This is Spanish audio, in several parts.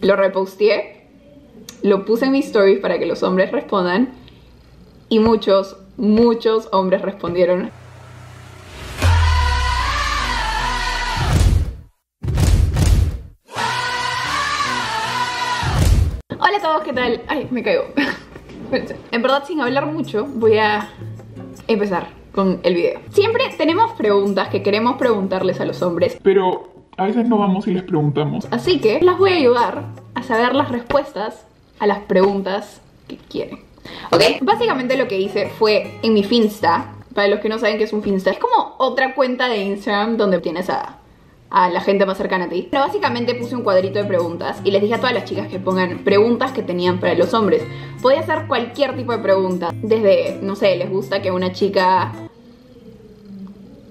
Lo reposteé, lo puse en mi story para que los hombres respondan y muchos, muchos hombres respondieron. Hola a todos, ¿qué tal? Ay, me caigo. En verdad, sin hablar mucho, voy a empezar con el video. Siempre tenemos preguntas que queremos preguntarles a los hombres, Pero a veces no vamos y les preguntamos. así que las voy a ayudar a saber las respuestas a las preguntas que quieren. ¿Ok? Básicamente lo que hice fue en mi Finsta, para los que no saben qué es un Finsta, es como otra cuenta de Instagram donde tienes a, la gente más cercana a ti. Pero básicamente puse un cuadrito de preguntas y les dije a todas las chicas que pongan preguntas que tenían para los hombres. Podía hacer cualquier tipo de pregunta, desde, no sé, les gusta que una chica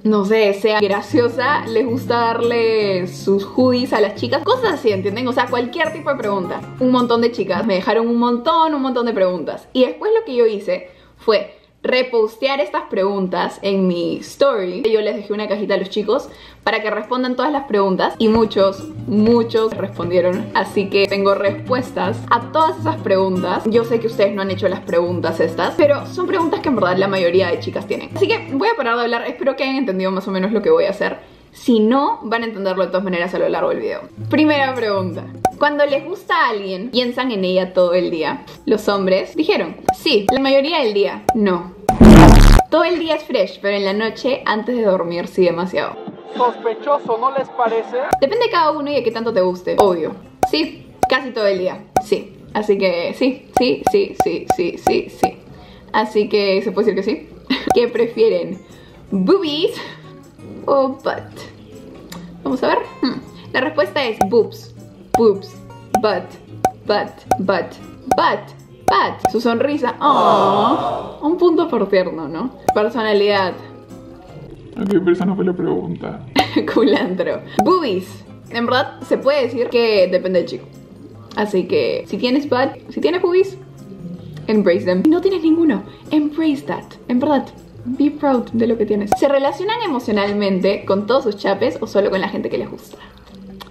no sé, sea graciosa, les gusta darle sus hoodies a las chicas, cosas así, ¿entienden? O sea, cualquier tipo de pregunta. Un montón de chicas me dejaron un montón, un montón de preguntas. Y después lo que yo hice fue repostear estas preguntas en mi story. Yo les dejé una cajita a los chicos para que respondan todas las preguntas y muchos, muchos respondieron. Así que tengo respuestas a todas esas preguntas. Yo sé que ustedes no han hecho las preguntas estas, pero son preguntas que en verdad la mayoría de chicas tienen. Así que voy a parar de hablar, espero que hayan entendido más o menos lo que voy a hacer. Si no, van a entenderlo de todas maneras a lo largo del video. Primera pregunta. Cuando les gusta a alguien, ¿piensan en ella todo el día? Los hombres dijeron, sí, la mayoría del día, no. Todo el día es fresh, pero en la noche, antes de dormir, sí demasiado. Sospechoso, ¿no les parece? Depende de cada uno y de qué tanto te guste, obvio. Sí, casi todo el día, sí. Así que sí, sí, sí, sí, sí, sí, sí. Así que se puede decir que sí. ¿Qué prefieren? ¿Boobies o butt? Vamos a ver. Hmm. La respuesta es boobs, boobs, butt, butt, butt, butt, butt. Su sonrisa, oh, un punto por tierno, ¿no? Personalidad, ¿A qué persona fue la pregunta? culantro. Boobies. En verdad, se puede decir que depende del chico. Así que, si tienes butt, si tienes boobies, embrace them. Si no tienes ninguno, embrace that. En verdad, be proud de lo que tienes. ¿Se relacionan emocionalmente con todos sus chapes o solo con la gente que les gusta?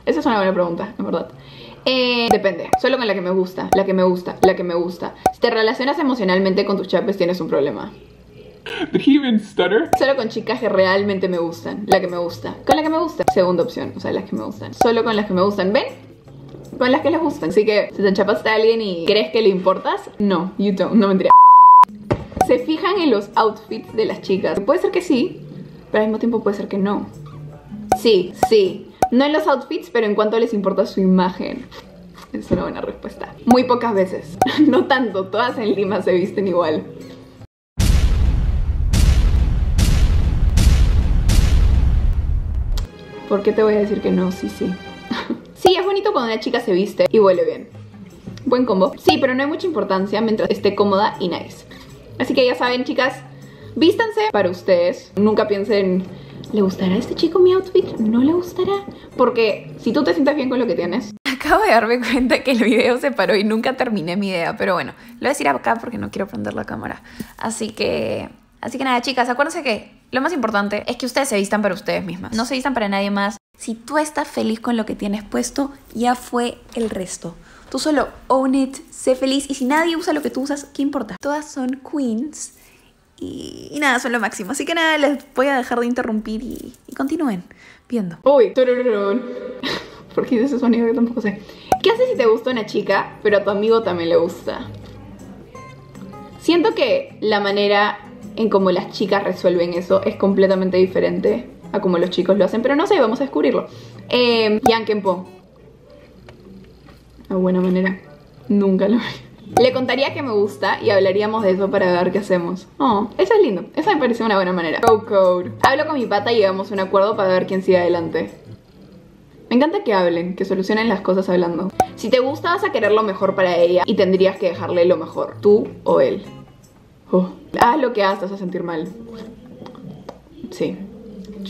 Esa es una buena pregunta, en verdad. Eh, depende, solo con la que me gusta, la que me gusta, la que me gusta. Si te relacionas emocionalmente con tus chapes, tienes un problema. Did he even stutter? Solo con chicas que realmente me gustan. La que me gusta. Con la que me gusta. Segunda opción. O sea, las que me gustan. Solo con las que me gustan. ¿Ven? Con las que les gustan. Así que si te enchapaste a alguien y crees que le importas, no, you don't. No mentira. Se fijan en los outfits de las chicas. Puede ser que sí, pero al mismo tiempo puede ser que no. Sí, sí. No en los outfits, pero en cuanto les importa su imagen. Es una buena respuesta. Muy pocas veces. No tanto. Todas en Lima se visten igual. ¿Por qué te voy a decir que no? Sí, sí. sí, es bonito cuando una chica se viste y huele bien. Buen combo. Sí, pero no hay mucha importancia mientras esté cómoda y nice. Así que ya saben, chicas, vístanse para ustedes. Nunca piensen, ¿le gustará a este chico mi outfit? ¿No le gustará? Porque si tú te sientas bien con lo que tienes. Acabo de darme cuenta que el video se paró y nunca terminé mi idea, pero bueno, lo voy a decir acá porque no quiero prender la cámara. Así que, así que nada, chicas, acuérdense que lo más importante es que ustedes se vistan para ustedes mismas, no se vistan para nadie más. Si tú estás feliz con lo que tienes puesto, ya fue el resto. Tú solo own it, sé feliz y si nadie usa lo que tú usas, ¿qué importa? Todas son queens y, nada, son lo máximo. Así que nada, les voy a dejar de interrumpir y, continúen viendo. Uy, turururun. ¿por qué hice ese sonido que tampoco sé? ¿Qué haces si te gusta una chica, pero a tu amigo también le gusta? Siento que la manera en cómo las chicas resuelven eso es completamente diferente a como los chicos lo hacen, pero no sé, vamos a descubrirlo. Eh, Yang Kenpo. Una buena manera. Nunca lo vi. Le contaría que me gusta y hablaríamos de eso para ver qué hacemos. Oh, eso es lindo. Eso me parece una buena manera. Go code. Hablo con mi pata y llegamos a un acuerdo para ver quién sigue adelante. Me encanta que hablen, que solucionen las cosas hablando. Si te gusta, vas a querer lo mejor para ella y tendrías que dejarle lo mejor, tú o él. Oh. Haz lo que hagas, te vas a sentir mal. Sí,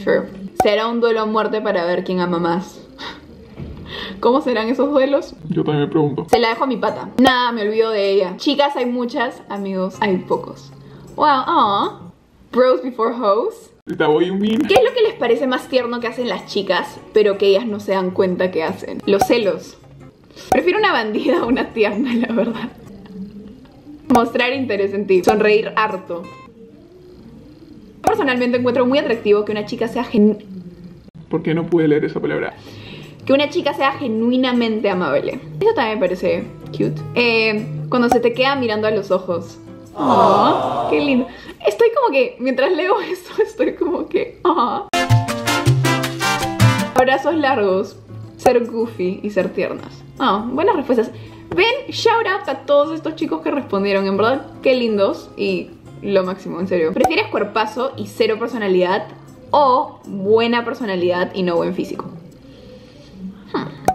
true. Será un duelo a muerte para ver quién ama más. ¿Cómo serán esos duelos? Yo también me pregunto. Se la dejo a mi pata. Nada, me olvido de ella. Chicas hay muchas, amigos hay pocos. Wow, ah. Bros before hoes. ¿Qué es lo que les parece más tierno que hacen las chicas, pero que ellas no se dan cuenta que hacen? Los celos. Prefiero una bandida a una tierna, la verdad. Mostrar interés en ti. Sonreír harto. Personalmente encuentro muy atractivo que una chica sea gen... ¿Por qué no pude leer esa palabra? Que una chica sea genuinamente amable. Eso también me parece cute. Eh, cuando se te queda mirando a los ojos. Oh, qué lindo. Estoy como que, mientras leo esto, estoy como que. ah. Abrazos largos, ser goofy y ser tiernas. Ah, buenas respuestas. Ven, shout out a todos estos chicos que respondieron. En verdad, qué lindos y lo máximo, en serio. ¿Prefieres cuerpazo y cero personalidad o buena personalidad y no buen físico?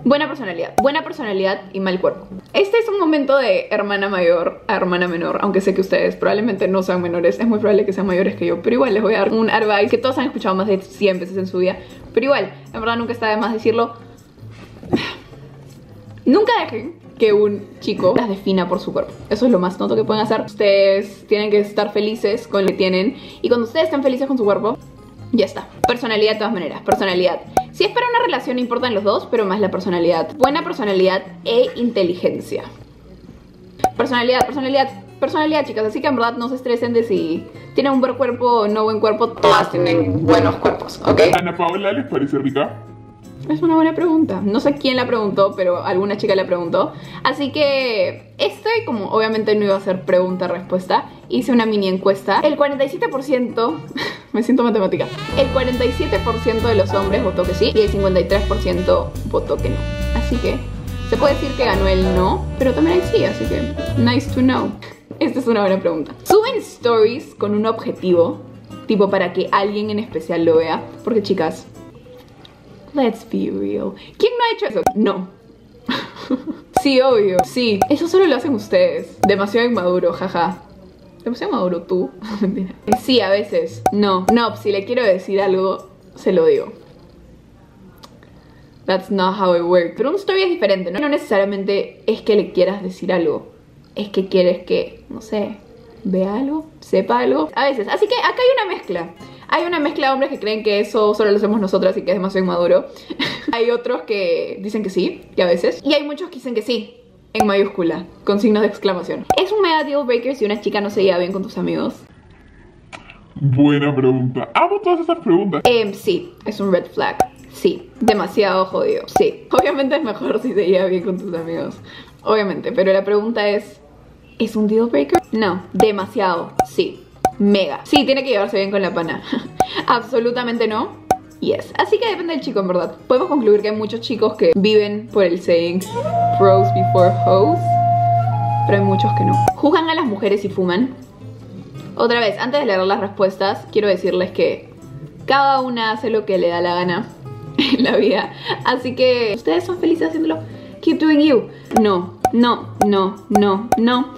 Buena personalidad, buena personalidad y mal cuerpo. Este es un momento de hermana mayor a hermana menor, aunque sé que ustedes probablemente no sean menores, es muy probable que sean mayores que yo, pero igual les voy a dar un advice que todos han escuchado más de 100 veces en su vida, pero igual, en verdad nunca está de más decirlo. Nunca dejen que un chico las defina por su cuerpo. Eso es lo más tonto que pueden hacer. Ustedes tienen que estar felices con lo que tienen y cuando ustedes estén felices con su cuerpo, ya está. Personalidad de todas maneras, personalidad. Si es para una relación no importan los dos, pero más la personalidad. Buena personalidad e inteligencia. Personalidad, personalidad, personalidad, chicas. Así que en verdad no se estresen de si tienen un buen cuerpo o no buen cuerpo. Todas tienen buenos cuerpos, ¿ok? Ana Paola, ¿les parece rica? Es una buena pregunta. No sé quién la preguntó, pero alguna chica la preguntó. Así que este, como obviamente no iba a ser pregunta-respuesta, hice una mini encuesta. El 47%, me siento matemática, el 47% de los hombres votó que sí y el 53% votó que no. Así que se puede decir que ganó el no, pero también hay sí, así que nice to know. Esta es una buena pregunta. Suben stories con un objetivo, tipo para que alguien en especial lo vea, porque chicas, Let's be real. ¿Quién no ha hecho eso? No. sí, obvio. Sí. Eso solo lo hacen ustedes. Demasiado inmaduro, jaja. Demasiado maduro tú. Sí, a veces. No. No, si le quiero decir algo, se lo digo. That's not how it works. Pero un story es diferente, ¿no? No necesariamente es que le quieras decir algo. Es que quieres que, no sé, vea algo, sepa algo. A veces. Así que acá hay una mezcla. Hay una mezcla de hombres que creen que eso solo lo hacemos nosotras y que es demasiado inmaduro. hay otros que dicen que sí, que a veces. Y hay muchos que dicen que sí, en mayúscula, con signos de exclamación. ¿Es un mega deal breaker si una chica no se lleva bien con tus amigos? Buena pregunta. Amo todas estas preguntas. Em, sí, es un red flag. Sí, demasiado jodido. Sí, obviamente es mejor si se lleva bien con tus amigos. Obviamente, pero la pregunta es, ¿es un deal breaker? No, demasiado, sí mega. Sí, tiene que llevarse bien con la pana. Absolutamente no. Yes. Así que depende del chico, en verdad. Podemos concluir que hay muchos chicos que viven por el saying pros before hoes. Pero hay muchos que no. ¿Juzgan a las mujeres y fuman? Otra vez, antes de leer las respuestas, quiero decirles que cada una hace lo que le da la gana en la vida. Así que ustedes son felices haciéndolo. Keep doing you. No, no, no, no, no.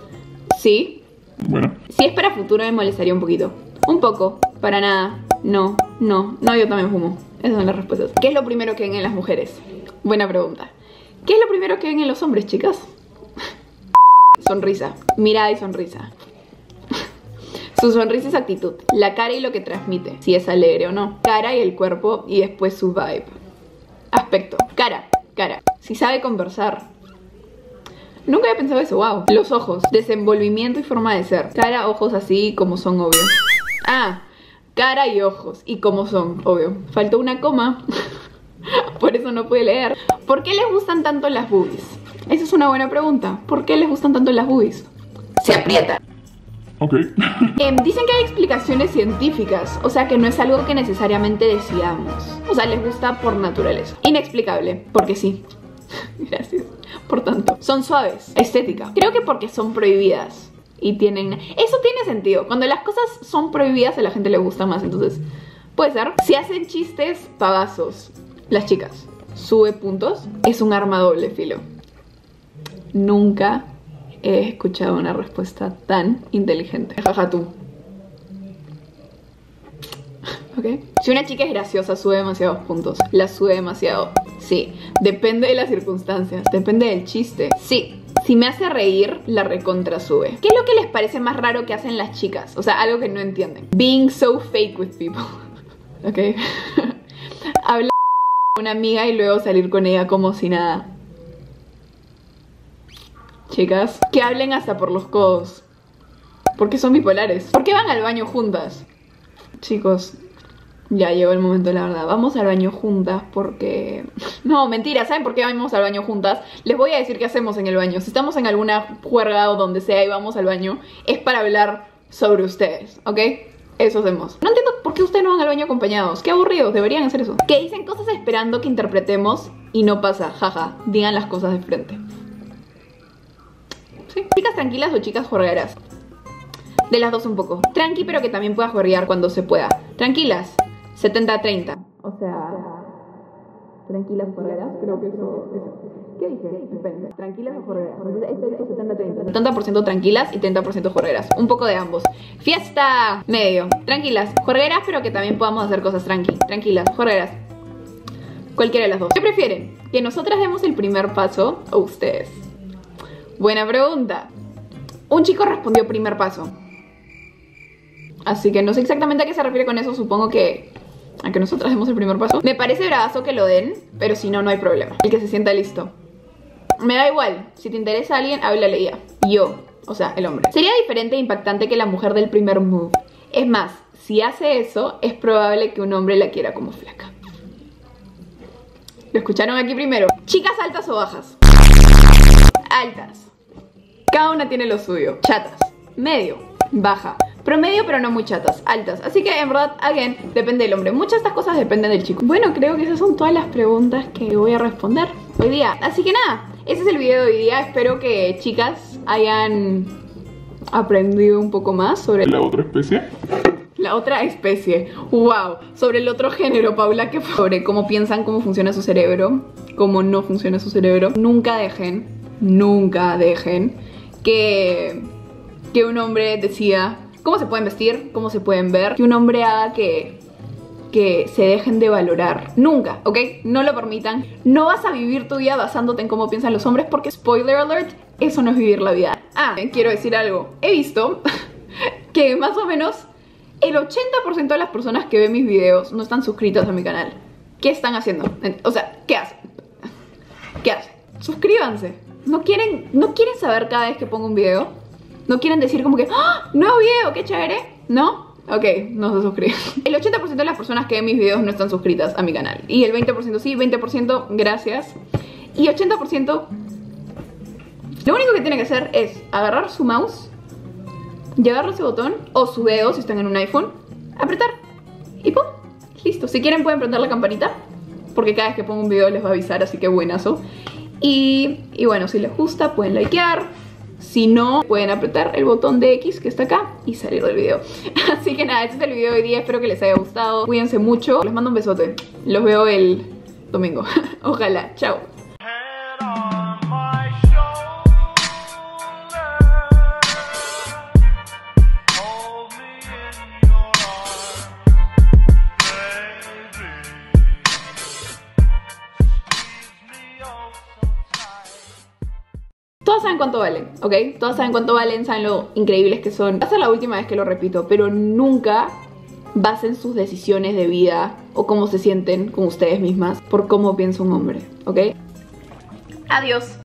Sí, bueno. Si es para futuro me molestaría un poquito. Un poco, para nada. No, no, no, yo también fumo. Esas son las respuestas. ¿Qué es lo primero que ven en las mujeres? Buena pregunta. ¿Qué es lo primero que ven en los hombres, chicas? sonrisa. Mirada y sonrisa. Su sonrisa es actitud. La cara y lo que transmite. Si es alegre o no. Cara y el cuerpo y después su vibe. Aspecto. Cara, cara. Si sabe conversar. Nunca había pensado eso, wow. Los ojos, desenvolvimiento y forma de ser. Cara, ojos así como son, obvio. Ah, cara y ojos y como son, obvio. Faltó una coma, por eso no pude leer. ¿Por qué les gustan tanto las boobies? Esa es una buena pregunta. ¿Por qué les gustan tanto las boobies? Se aprietan. Ok. Em, dicen que hay explicaciones científicas, o sea que no es algo que necesariamente decidamos. O sea, les gusta por naturaleza. Inexplicable, porque sí. Gracias. Por tanto, son suaves, estética. Creo que porque son prohibidas y tienen... Eso tiene sentido. Cuando las cosas son prohibidas a la gente le gusta más, entonces puede ser. Si hacen chistes pavazos, las chicas, sube puntos, es un arma doble filo. Nunca he escuchado una respuesta tan inteligente. Jaja tú. ¿Ok? Si una chica es graciosa, sube demasiados puntos. La sube demasiado. Sí. Depende de las circunstancias. Depende del chiste. Sí. Si me hace reír, la recontra sube. ¿Qué es lo que les parece más raro que hacen las chicas? O sea, algo que no entienden. Being so fake with people. ¿Ok? Hablar con una amiga y luego salir con ella como si nada. Chicas, que hablen hasta por los codos. Porque son bipolares. ¿Por qué van al baño juntas? Chicos, ya llegó el momento de la verdad. Vamos al baño juntas porque... No, mentira, ¿saben por qué vamos al baño juntas? Les voy a decir qué hacemos en el baño. Si estamos en alguna juerga o donde sea y vamos al baño, es para hablar sobre ustedes, ¿ok? Eso hacemos. No entiendo por qué ustedes no van al baño acompañados. Qué aburridos, deberían hacer eso. Que dicen cosas esperando que interpretemos y no pasa, jaja. Digan las cosas de frente. Chicas tranquilas o chicas juergueras. De las dos un poco. Tranqui, pero que también pueda juerguear cuando se pueda. Tranquilas. 70-30. O sea, tranquilas juergueras. Creo que eso. ¿Qué dije? Espérense. Tranquilas o dice 70-30. 70% tranquilas y 30% juergueras. Un poco de ambos. Fiesta. Medio. Tranquilas. Juergueras, pero que también podamos hacer cosas tranqui. Tranquilas. Juergueras. Cualquiera de las dos. ¿Qué prefieren? ¿Que nosotras demos el primer paso o ustedes? Buena pregunta. Un chico respondió primer paso. Así que no sé exactamente a qué se refiere con eso. Supongo que a que nosotras demos el primer paso. Me parece bravazo que lo den, pero si no, no hay problema. El que se sienta listo. Me da igual. Si te interesa alguien, háblale ya. Yo, o sea, el hombre. Sería diferente e impactante que la mujer del primer move. Es más, si hace eso, es probable que un hombre la quiera como flaca. Lo escucharon aquí primero. Chicas altas o bajas. Altas. Cada una tiene lo suyo. Chatas. Medio. Baja. Promedio, pero no muy chatas. Altas. Así que en verdad, again, depende del hombre. Muchas de estas cosas dependen del chico. Bueno, creo que esas son todas las preguntas que voy a responder hoy día. Así que nada, ese es el video de hoy día. Espero que chicas hayan aprendido un poco más sobre ¿La otra especie? la otra especie. Wow. Sobre el otro género, Paula, que sobre cómo piensan, cómo funciona su cerebro, cómo no funciona su cerebro. Nunca dejen, nunca dejen que, que un hombre decida cómo se pueden vestir, cómo se pueden ver, que un hombre haga que que se dejen de valorar. Nunca, ¿ok? No lo permitan. No vas a vivir tu vida basándote en cómo piensan los hombres porque, spoiler alert, eso no es vivir la vida. Ah, quiero decir algo. He visto que más o menos el 80% de las personas que ven mis videos no están suscritas a mi canal. ¿Qué están haciendo? O sea, ¿qué hacen? ¿Qué hacen? Suscríbanse. ¿No quieren, ¿No quieren saber cada vez que pongo un video? ¿No quieren decir como que, ¡Ah! ¡Nuevo video! ¡Qué chévere! ¿No? Ok, no se suscriben. El 80% de las personas que ven mis videos no están suscritas a mi canal. Y el 20% sí, 20% gracias. Y 80% lo único que tienen que hacer es agarrar su mouse, llevarle ese botón o su dedo si están en un iPhone, apretar y ¡pum! Listo. Si quieren pueden prender la campanita porque cada vez que pongo un video les va a avisar, así que buenazo. Y, y bueno, si les gusta pueden likear, si no, pueden apretar el botón de X que está acá y salir del video. Así que nada, este es el video de hoy día. Espero que les haya gustado. Cuídense mucho. Les mando un besote. Los veo el domingo. Ojalá. Chao. Cuánto valen, ¿ok? Todos saben cuánto valen, saben lo increíbles que son. Va a ser la última vez que lo repito, pero nunca basen sus decisiones de vida o cómo se sienten con ustedes mismas por cómo piensa un hombre, ¿ok? Adiós.